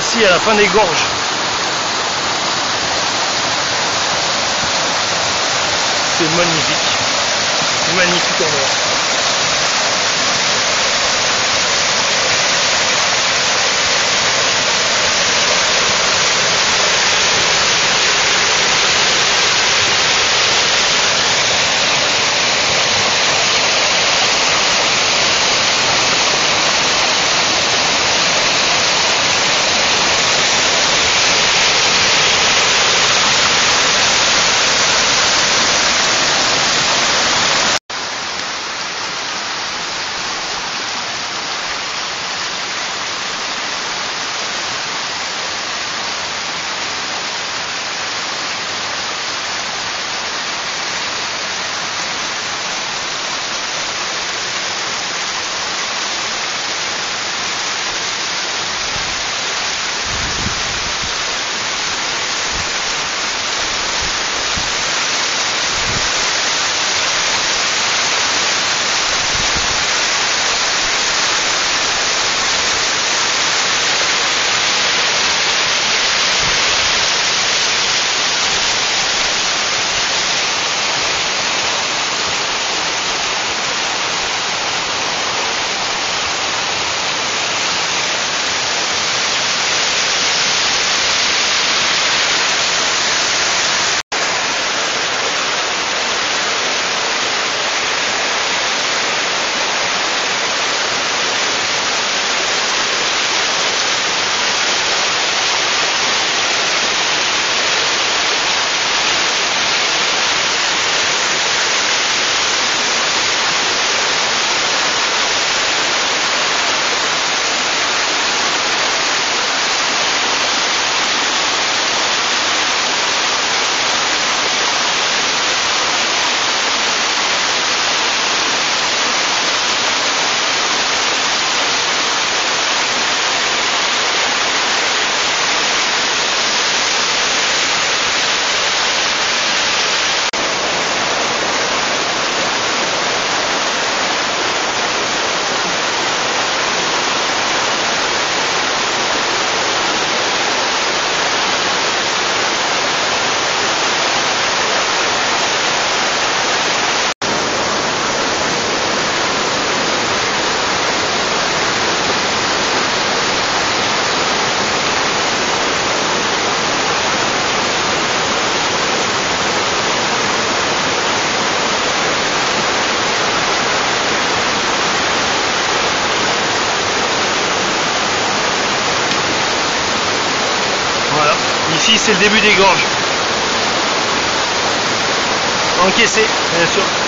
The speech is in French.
À la fin des gorges. C'est magnifique. Magnifique en C'est le début des gorges. Encaissé, bien sûr.